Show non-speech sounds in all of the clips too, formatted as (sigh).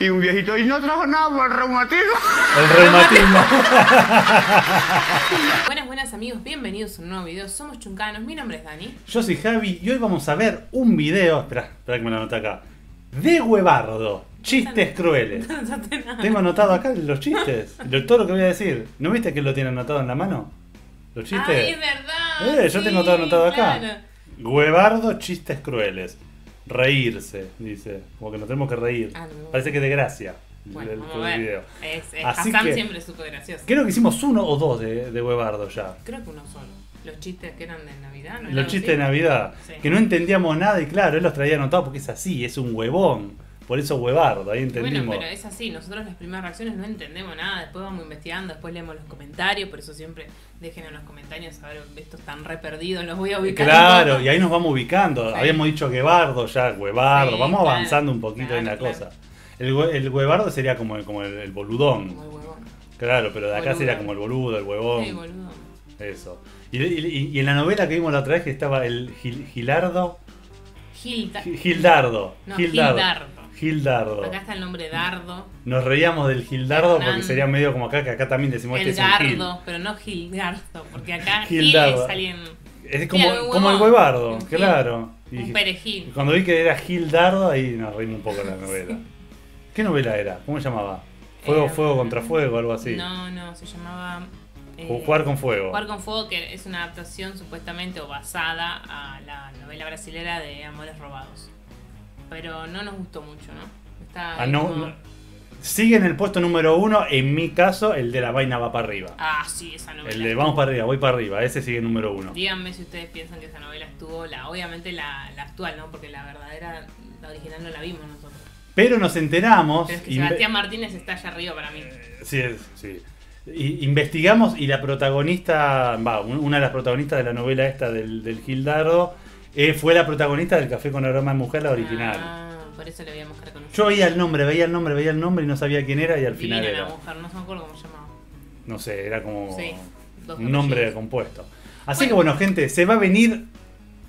y un viejito, y no trajo nada por el reumatismo. El reumatismo. (laughs) Buenas, buenas amigos, bienvenidos a un nuevo video. Somos Chuncanos, mi nombre es Dani. Yo soy Javi y hoy vamos a ver un video. Espera, espera que me lo anoté acá. De Huevardo. Chistes crueles. (laughs) No. Tengo anotado acá los chistes. de todo lo que voy a decir. ¿No viste que lo tiene anotado en la mano? Los chistes. Ay, es verdad. Eh, yo tengo todo anotado acá. claro. Huevardo, chistes crueles. Reírse, dice. Como que nos tenemos que reír. Ah, no. Parece que es de gracia. Bueno, el, vamos el a ver. video. Es, es- Así Hassan que- siempre súper gracioso. Creo que hicimos uno o dos de, de Huevardo ya. Creo que uno solo. Los chistes que eran de Navidad, ¿no? Los chistes así? de Navidad. Sí. Que no entendíamos nada y claro, él los traía anotados porque es así, es un huevón. Por eso huevardo, ahí entendimos. Bueno, pero es así, nosotros las primeras reacciones no entendemos nada, después vamos investigando, después leemos los comentarios, por eso siempre dejen en los comentarios a ver, estos están re perdidos, los voy a ubicar. Claro, y ahí nos vamos ubicando. Sí. Habíamos dicho Guevardo, ya Huevardo. Sí, vamos claro, avanzando un poquito en la claro, cosa. El, hue- el Huevardo sería como, el- como el, el boludón. Como el huevón. Claro, pero de acá Boludo. sería como el boludo, el huevón. Sí, boludo. Eso. Y, y- y en la novela que vimos la otra vez que estaba el Gil- Gilardo. Gilda. Gi- Gildardo. No, Gildardo. Gildardo. Gildardo. Acá está el nombre Dardo. Nos reíamos del Gildardo porque Hernán. sería medio como acá, que acá también decimos El este es un Gil. Pero no Gilgardo, porque acá Gildardo. Gil es alguien. Es como, el huevardo, Un Gil. claro. Un perejil. y cuando vi que era Gildardo, ahí nos reímos un poco de la (laughs) novela. ¿Qué novela era? ¿Cómo se llamaba? Fuego, Eh, fuego contra fuego, algo así. No, no, se llamaba. eh, O Jugar con fuego. Jugar con Fuego, que es una adaptación supuestamente o basada a la novela brasilera de Amores Robados. Pero no nos gustó mucho, ¿no? Está Ah, no, como- no. Sigue en el puesto número uno, en mi caso, el de la vaina va para arriba. Ah, sí, esa novela. El de vamos para arriba, voy para arriba, ese sigue número uno. Díganme si ustedes piensan que esa novela estuvo, la, obviamente la, la actual, ¿no? Porque la verdadera, la original no la vimos nosotros. Pero nos enteramos. Pero es que Sebastián Martínez está allá arriba para mí. Sí, es- sí. Y- investigamos y la protagonista, va, un- una de las protagonistas de la novela esta del, del Gildardo, eh, fue la protagonista del Café con aroma de mujer, la original. Ah, por eso le habíamos reconocido. Yo veía el nombre, veía el nombre, veía el nombre y no sabía quién era y al Divina final la era. mujer, no se me acuerdo cómo se llamaba. No sé, era como Sí, dos un nombre apellidos. compuesto. Así Bueno. que bueno, gente, se va a venir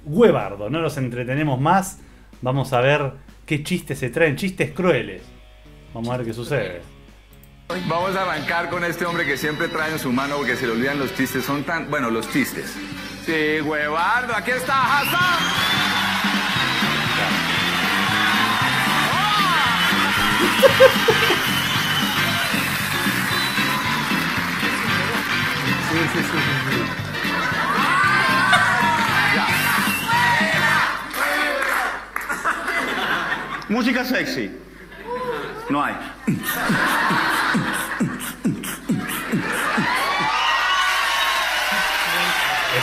Huevardo, no los entretenemos más. Vamos a ver qué chistes se traen, chistes crueles. Vamos a ver qué sucede. Vamos a arrancar con este hombre que siempre trae en su mano porque se le olvidan los chistes. Son tan. Bueno, los chistes. Sí, huevardo, aquí está Hassan. Sí, sí, sí, sí, sí. Música sexy. No hay.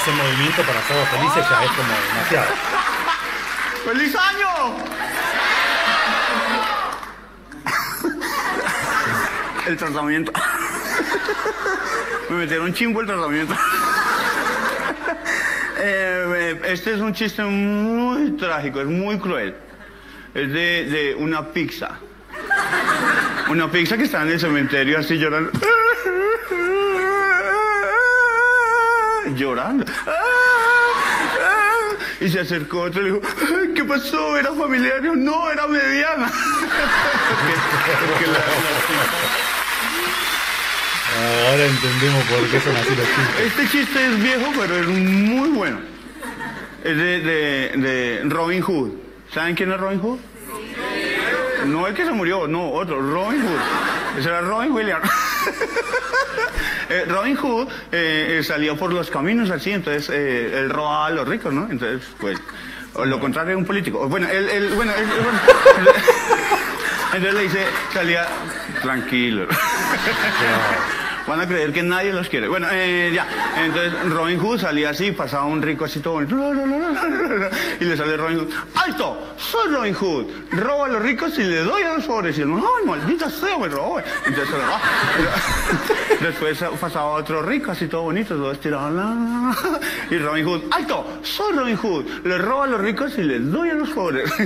Ese movimiento para Sábado Felices ya es como demasiado. ¡Feliz año! El tratamiento. Me metieron chimbo el tratamiento. Eh, este es un chiste muy trágico, es muy cruel. Es de, de una pizza. Una pizza que está en el cementerio así llorando. Llorando. Y se acercó otro y le dijo, "Ay, ¿qué pasó? ¿Era familiar? Dijo, no, era mediana. (laughs) Porque- porque la- Ah, Ahora entendemos por qué son así los chistes. Este chiste es viejo, pero es muy bueno. Es de, de- de Robin Hood. ¿Saben quién es Robin Hood? No el que se murió, no, otro, Robin Hood. Ese era Robin Williams. (laughs) (laughs) Eh, Robin Hood eh, eh, salía por los caminos así, entonces él robaba a los ricos, ¿no? Entonces, pues, lo contrario de un político. Bueno, él, él- bueno, él- bueno, (laughs) entonces le dice, salía tranquilo. Van a creer que nadie los quiere. Bueno, eh, ya. Entonces Robin Hood salía así, pasaba un rico así todo bonito. Y le sale Robin Hood. ¡Alto! Soy Robin Hood. Robo a los ricos y le doy a los pobres. Y él, ¡ay, maldita sea, me robó! Entonces se lo va. (laughs) Después pasaba otro rico así todo bonito, todo estirado. Y Robin Hood. ¡Alto! Soy Robin Hood. Le robo a los ricos y les doy a los pobres. (laughs)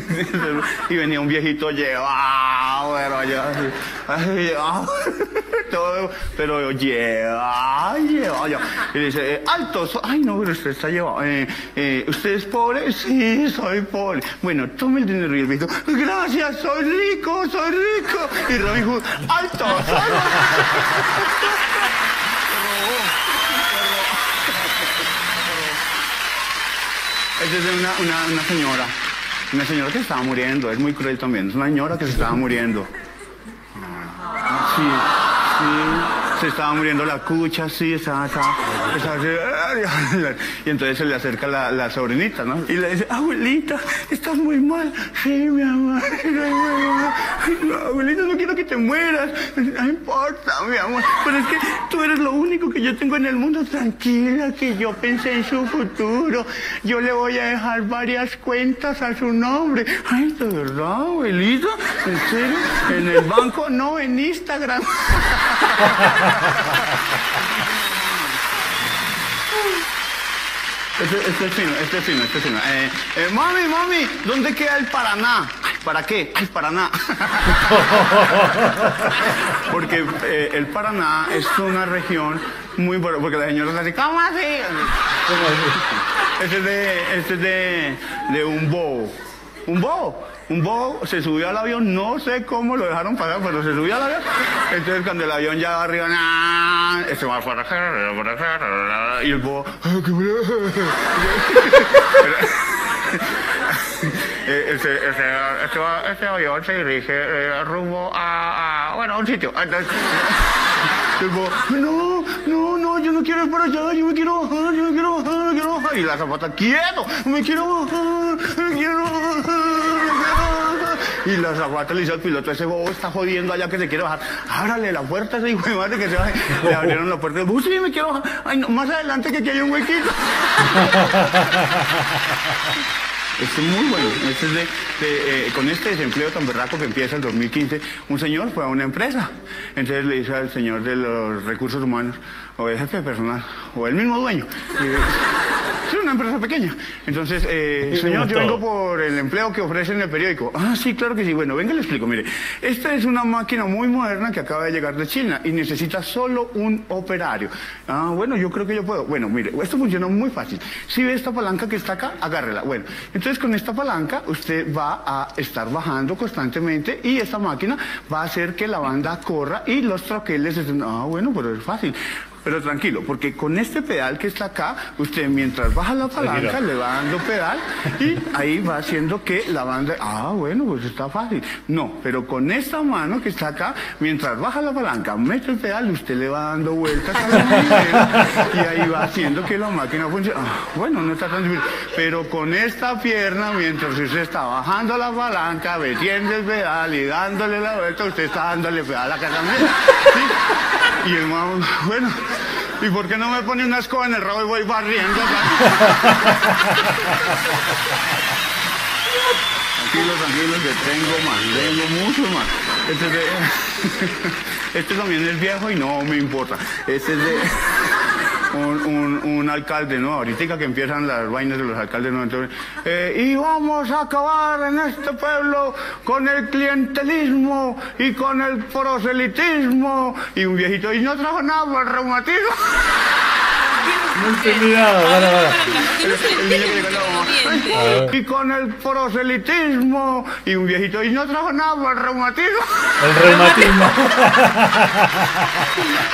Y venía un viejito llevado, pero yo así. así. Pero lleva, lleva, lleva. Y dice, eh, alto, ay no, pero usted está llevado. Eh, eh, ¿Usted es pobre? Sí, soy pobre. Bueno, tome el dinero y el viejito, gracias, soy rico, soy rico. Y Robin Hood, alto, soy Esa es una, una, una señora, una señora que estaba muriendo, es muy cruel también, es una señora que se estaba muriendo. Sí, sí, se estaba muriendo la cucha, sí, estaba, estaba, y entonces se le acerca la, sobrinita, ¿no? Y le dice, abuelita, estás muy mal. Sí, mi amor, (laughs) abuelita, no quiero que te mueras. No importa, mi amor, pero es que tú eres lo único que yo tengo en el mundo. Tranquila, que yo pensé en su futuro. Yo le voy a dejar varias cuentas a su nombre. Ay, ¿de verdad, abuelita? ¿En serio? ¿En el banco? No, en Instagram. (laughs) Este, este es fino, este es fino, este es fino. Eh, eh, mami, mami, ¿dónde queda el Paraná? Ay, ¿Para qué? Ay, Paraná. (laughs) porque eh, el Paraná es una región muy buena, porque la señora así, ¿cómo así? Este es de, este es de, de un bobo. Un bobo. Un bobo se subió al avión, no sé cómo lo dejaron pasar, pero se subió al avión. Entonces cuando el avión ya va arriba, ¡nah! este va acá, y el bobo, ¡ah! (laughs) (laughs) Eh, este, este, va- este avión se dirige eh, rumbo a, bueno, a un sitio. (laughs) El bobo, no, no, no, yo no quiero ir para allá, yo me quiero bajar, yo me quiero bajar. Y la zapata, quieto, me quiero bajar, me quiero bajar, me quiero bajar. Y la zapata le dice al piloto, ese bobo está jodiendo allá que se quiere bajar. Ábrale la puerta ese hijo de madre que se baje. (laughs) Le abrieron la puerta, bobo, sí, me quiero bajar. Ay, no, más adelante que aquí hay un huequito. Este (laughs) es muy bueno. Este es de, de, eh, con este desempleo tan berraco que empieza el 2015, un señor fue a una empresa. Entonces le dice al señor de los recursos humanos, o el jefe personal, o el mismo dueño. eh, es una empresa pequeña. Entonces, eh, señor, yo vengo por el empleo que ofrece en el periódico. Ah, sí, claro que sí. Bueno, venga, le explico. Mire, esta es una máquina muy moderna que acaba de llegar de China y necesita solo un operario. Ah, bueno, yo creo que yo puedo. Bueno, mire, esto funciona muy fácil. Si ve esta palanca que está acá, agárrela. Bueno, entonces con esta palanca usted va a estar bajando constantemente y esta máquina va a hacer que la banda corra y los troqueles. Ah, bueno, pero es fácil. Pero tranquilo, porque con este pedal que está acá, usted mientras baja la palanca le va dando pedal y ahí va haciendo que la banda, ah, bueno, pues está fácil. No, pero con esta mano que está acá, mientras baja la palanca, mete el pedal, usted le va dando vueltas a la manivela y ahí va haciendo que la máquina funcione. Ah, bueno, no está tan difícil. Pero con esta pierna, mientras usted está bajando la palanca, metiendo el pedal y dándole la vuelta, usted está dándole pedal a cada también. ¿sí? Y el man, bueno, ¿y por qué no me pone una escoba en el rabo y voy barriendo? (laughs) Tranquilos, tranquilos, que tengo más, tengo mucho más. Este, es de- (laughs) este también es viejo y no me importa. Este es de un, un- alcalde, ¿no? Ahorita que empiezan las vainas de los alcaldes, ¿no? Entonces, eh, y vamos a acabar en este pueblo con el clientelismo y con el proselitismo. Y un viejito, y no trajo nada por el reumatismo. (laughs) No entendí nada, para, para. El niño que llegó a la mamá, A ver. Y con el proselitismo. Y un viejito, y no trajo nada por el reumatismo. El reumatismo.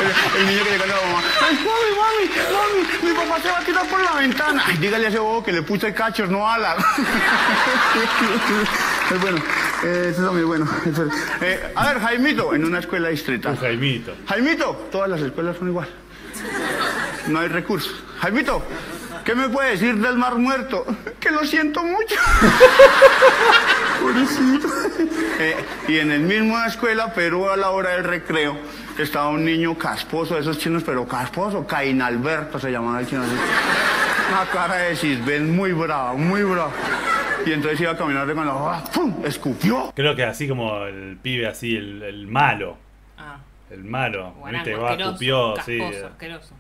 El, (laughs) el niño que llegó a la mamá, Ay, mami, mami, mami, mi papá se va a tirar por la ventana. Ay, dígale a ese bobo que le puse cachos, no alas. Es (laughs) bueno, eh, eso también es bueno. Eso es- eh, a ver, Jaimito, en una escuela distrital. Un Jaimito. Jaimito, todas las escuelas son igual. No hay recursos. Jaimito, ¿qué me puede decir del mar muerto? Que lo siento mucho. (laughs) Pobrecito. Eh, y en el mismo escuela, pero a la hora del recreo, estaba un niño casposo, de esos chinos, pero casposo, Caín Alberto se llamaba el chino. así. Una cara de cisben muy brava, muy brava. Y entonces iba a caminar de cuando, ¡ah! ¡pum! escupió. Creo que así como el pibe así, el, el malo. Ah, El malo. guanaco, ¿Viste? Va, escupió, sí. casposo, asqueroso.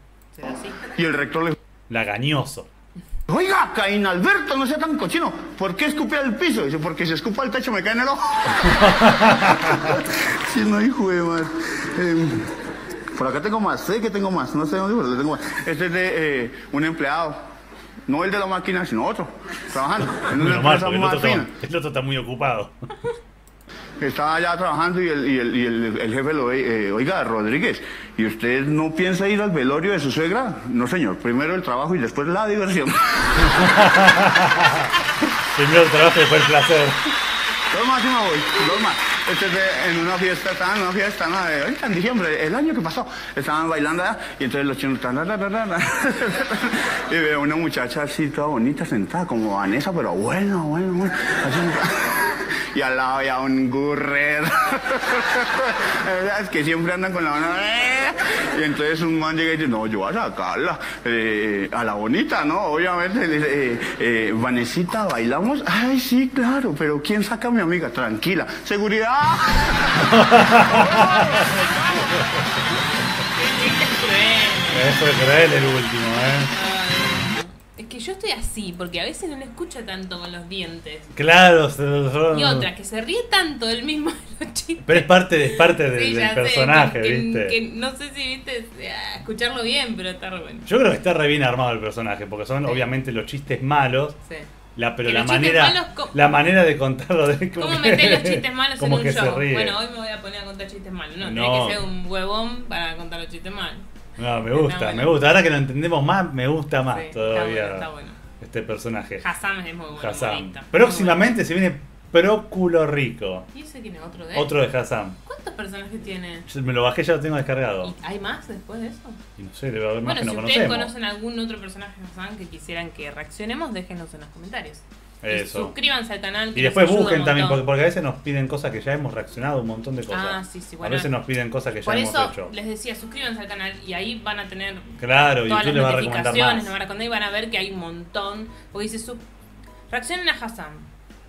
Y el rector le Lagañoso. Oiga, Caín Alberto, no sea tan cochino. ¿Por qué escupe al piso? Dice, porque si escupo al techo me cae en el ojo. (laughs) sí, no, hijo de madre. Eh, por acá tengo más, sé que tengo más, no sé dónde, pero tengo más. Este es de eh, un empleado, no el de la máquina, sino otro, trabajando en una Menos mal, empresa porque el más otro, fina. está, el otro está muy ocupado. (laughs) Estaba allá trabajando y el, y el, y el, el jefe lo ve, eh, oiga, Rodríguez, ¿y usted no piensa ir al velorio de su suegra? No, señor, primero el trabajo y después la diversión. (laughs) Primero el trabajo y después el placer. Dos más y me voy, dos más. Este es de- en una fiesta, estaban en una fiesta, ¿no? De- ahorita en diciembre, el año que pasó, estaban bailando allá y entonces los chinos ra. (laughs) y veo una muchacha así toda bonita sentada como Vanessa, pero bueno, bueno, bueno. Así, y al lado había un gurrer. (laughs) es que siempre andan con la mano. "Eh". Y entonces un man llega y dice, no, yo voy a sacarla. eh, a la bonita, ¿no? Obviamente. le dice, eh, Vanesita, ¿bailamos? Ay, sí, claro, pero ¿quién saca a mi amiga? Tranquila. Seguridad. (laughs) Eso es cruel el último, ¿eh? Que yo estoy así, porque a veces no le escucho tanto con los dientes. Claro, se- se- Y otra, que se ríe tanto él mismo (laughs) de los chistes. Pero es parte, es parte del, Sí, del ya sé, personaje, que- que- ¿viste? que no sé si viste ah, escucharlo bien, pero está re bueno. Yo creo que está re bien armado el personaje, porque son Sí. obviamente los chistes malos, Sí. la, pero Que la los chistes manera, malos, co- la manera de contarlo de ¿Cómo meter los chistes malos como en que un se show? ríe. Bueno, hoy me voy a poner a contar chistes malos. No, No. tenés que ser un huevón para contar los chistes malos. No, me gusta, bueno. me gusta. Ahora que lo entendemos más, me gusta más Sí, está todavía bueno, está bueno. este personaje. Hassan es muy bueno. Hassan. Próximamente se viene Próculo Rico. ¿Y ese es otro de él? Otro de Hassan. ¿Cuántos personajes tiene? Yo me lo bajé, ya lo tengo descargado. ¿Y ¿Hay más después de eso? Y no sé, debe haber más Bueno, que si no ustedes conocemos. conocen algún otro personaje de Hassan que quisieran que reaccionemos, déjenos en los comentarios. Y Eso. suscríbanse al canal. que Y después busquen también, porque, porque a veces nos piden cosas que ya hemos reaccionado, un montón de cosas. Ah, sí, sí, bueno. A veces nos piden cosas que ya Por hemos eso hecho. les decía, suscríbanse al canal y ahí van a tener Claro, todas YouTube las les va a recomendar notificaciones, más. nos van a recomendar y van a ver que hay un montón. Porque dice, su... reaccionen a Hassan,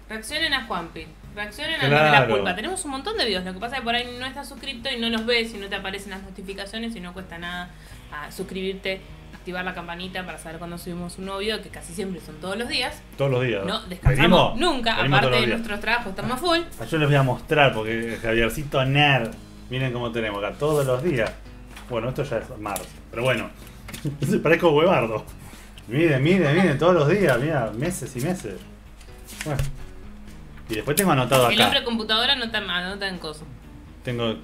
reaccionen a Juanpi, reaccionen a los de la Claro. culpa. Tenemos un montón de videos, lo que pasa es que por ahí no estás suscrito y no los ves y no te aparecen las notificaciones y no cuesta nada ah, suscribirte, activar la campanita para saber cuando subimos un nuevo video, que casi siempre son todos los días. Todos los días. No descansamos Venimos- nunca, venimos aparte de nuestros trabajos estamos full. Ah, Yo les voy a mostrar porque Javiercito Nerd. Miren cómo tenemos acá todos los días. Bueno, esto ya es marzo. Pero bueno, (laughs) parezco huevardo. Miren, miren, miren, todos los días, mira, meses y meses. Bueno. Y después tengo anotado El acá. hombre computadora no está anota en cosas. Tengo.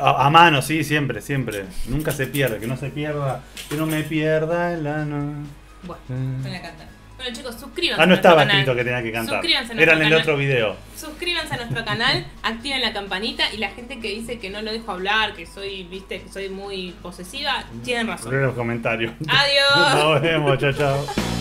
A, a mano, sí, siempre, siempre. Nunca se pierde, que no se pierda. Que no me pierda el ano. Bueno, voy a cantar. Bueno chicos, suscríbanse Ah, no estaba escrito que tenía que cantar. Suscríbanse a Era nuestro en el canal. otro video. Suscríbanse a nuestro canal, (laughs) activen la campanita y la gente que dice que no lo dejo hablar, que soy, viste, que soy muy posesiva, tienen razón. En los comentarios. Adiós. (laughs) Nos vemos, chao, chao.